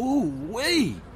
Ooh, wait.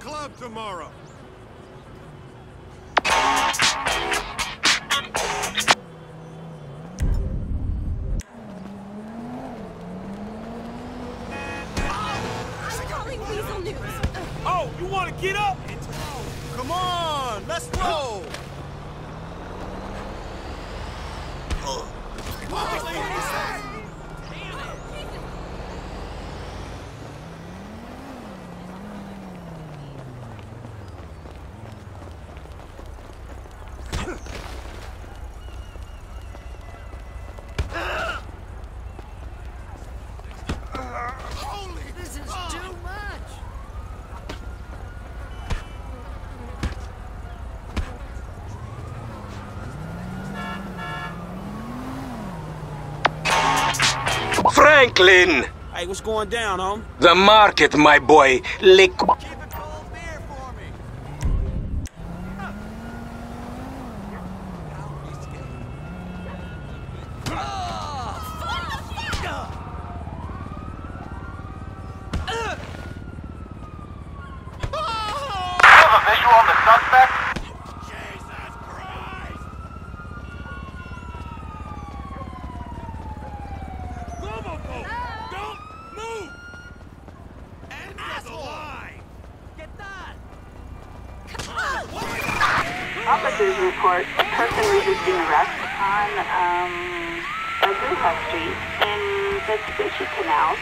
Club tomorrow. Calling Weazel News. Oh, you want to get up? Come on, let's roll. Franklin! Hey, what's going down, home? The market, my boy. Lick. Report a person resisting arrest on um, Aguja Street in the Vespucci Canal.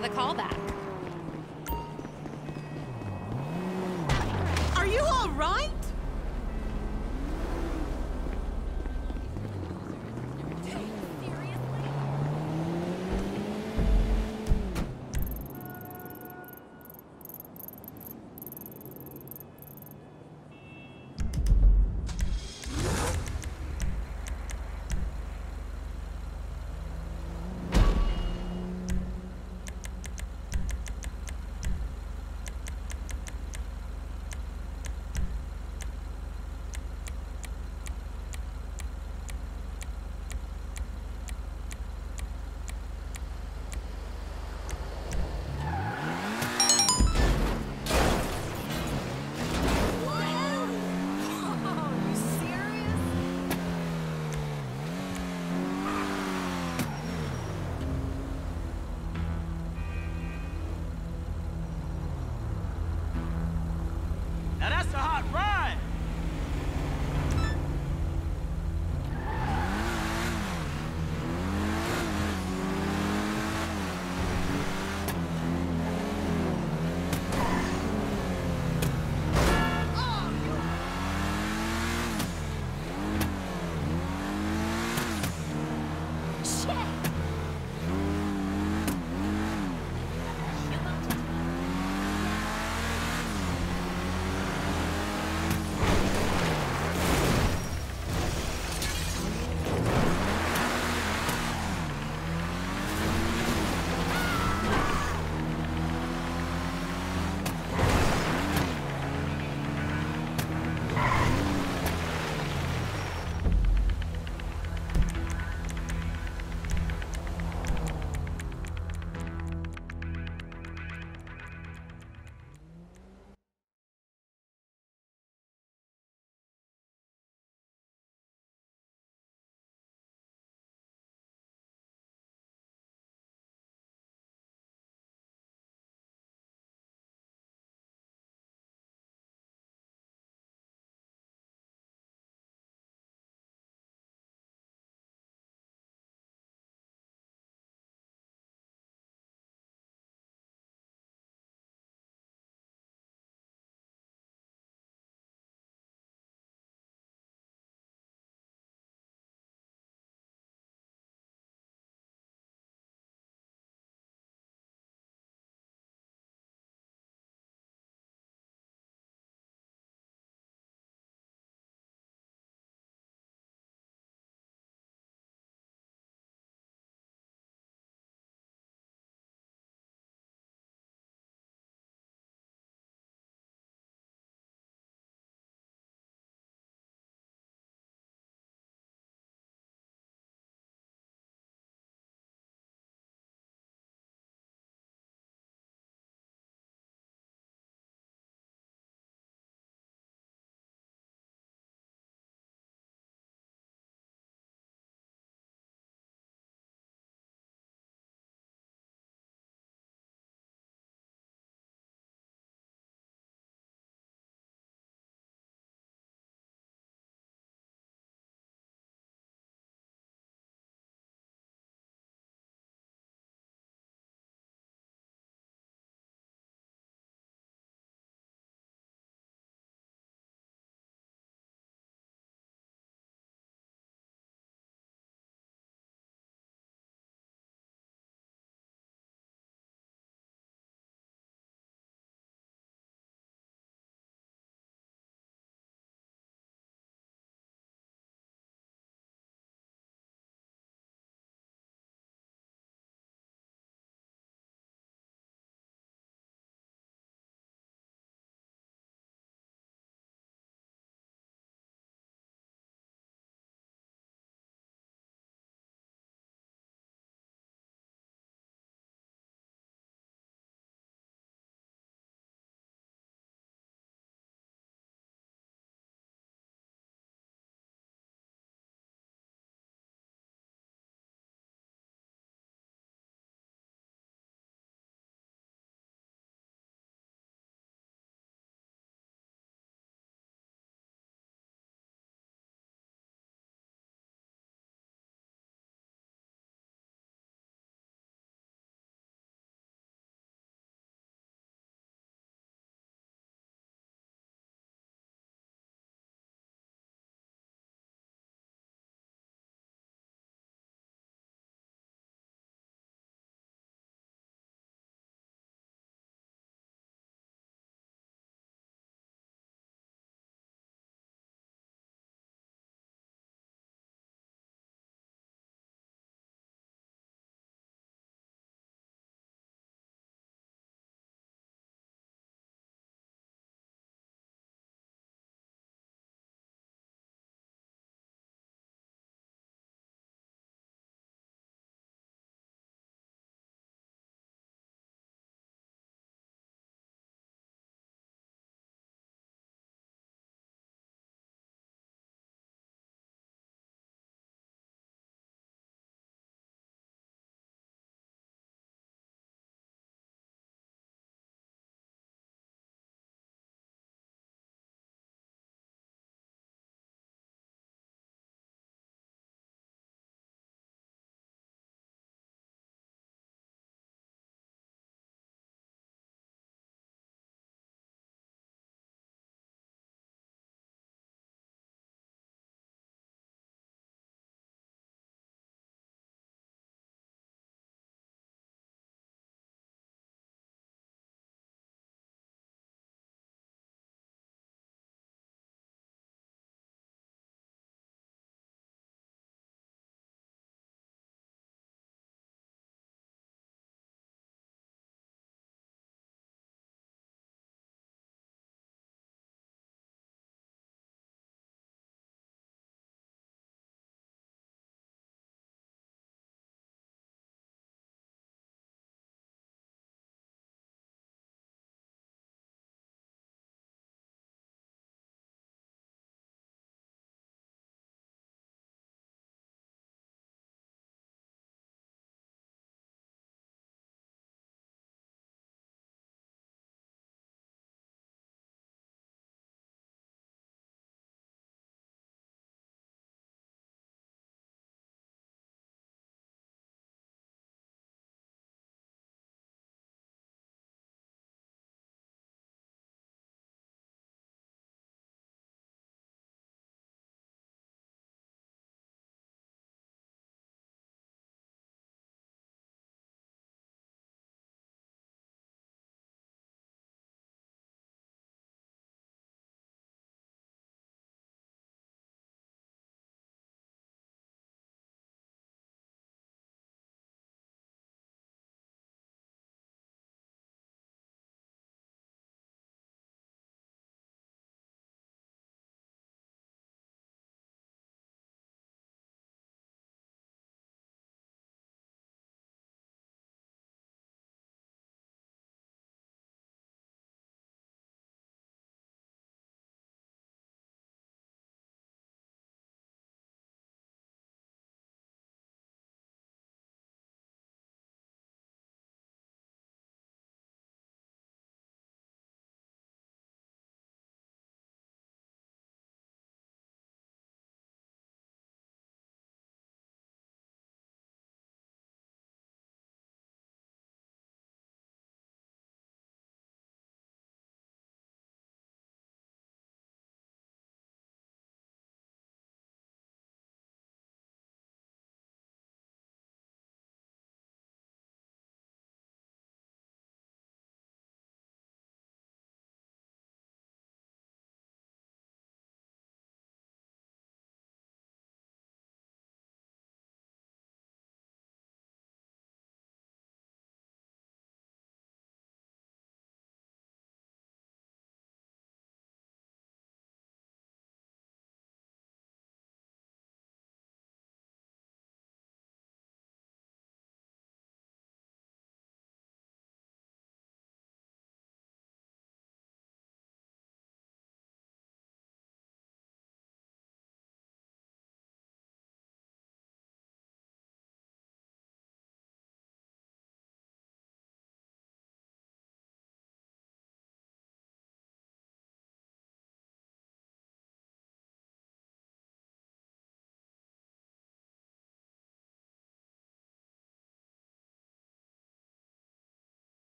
The callback.